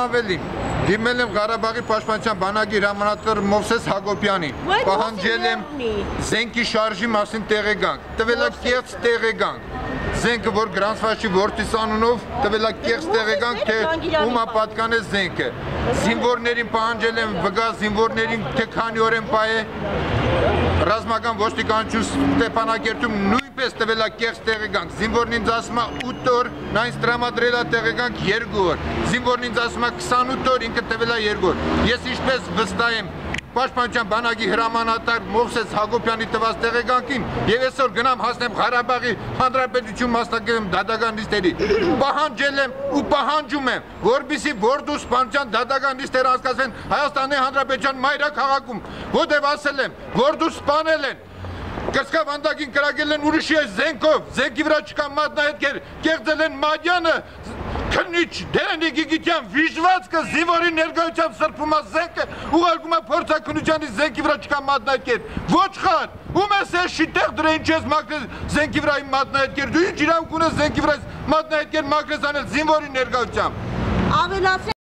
Ավելին դիմել եմ Ղարաբաղի պաշտպանության բանակի հրամանատար Մովսես Հակոբյանին։ Պահանջել եմ զենքի շարժի մասին տեղեկանք։ Տվելա կեղծ տեղեկանք։ Զենքը որ գրանցված չի որտիս անունով, տվելա կեղծ տեղեկանք, թե պատկան է զենքը։ Զինվորներին պահանջել եմ վգա զինվորներին թե քանի օր են պայե ռազմական ոստիկանություն Ստեփանակերտում նույնպես տվելա կեղծ տեղեկանք։ Զինվորն ինձ ասում է 8 օր, նա ինձ տրամադրել է տեղեկանք 2 օր։ Զինվորն ինձ ասում է 28 օր, ինքը տվել է 2 օր։ Ես ինչպես վստահ եմ Պաշտպանության բանակի հրամանատար Մովսես Հակոբյանի տված տեղեկանքին եւ այսօր գնամ հասնեմ Ղարաբաղի հանրապետություն մասնակցեմ դադական լիստերի պահանջել եմ ու պահանջում եմ որբիսի Բորդու սպանության դադական լիստերը անցկացվեն Հայաստանի հանրապետության մայրաքաղաքում որտեւ ասել եմ Բորդու սպանել են Կրծքա վանդակին կրակել են ուրիշի այս զենքով, զենքի վրա չկա մատնահետքեր, կեղծել են Մադյանը, քնիչ Դերանի Գիգիտյան վիժվածքը զինվորի ներկայությամբ սրբում է զենքը, ուղարկում է փորձակնությանի զենքի վրա չկա մատնահետքեր։ Ոչխար, ում ես ես շիտեղ դրա ինչ ես մակրել զենքի վրա իմ մատնահետքեր։ Դու ինչ իրավունք ունես զենքի վրա մատնահետքեր մակրես անել զինվորի ներկայությամբ։ ավելացրել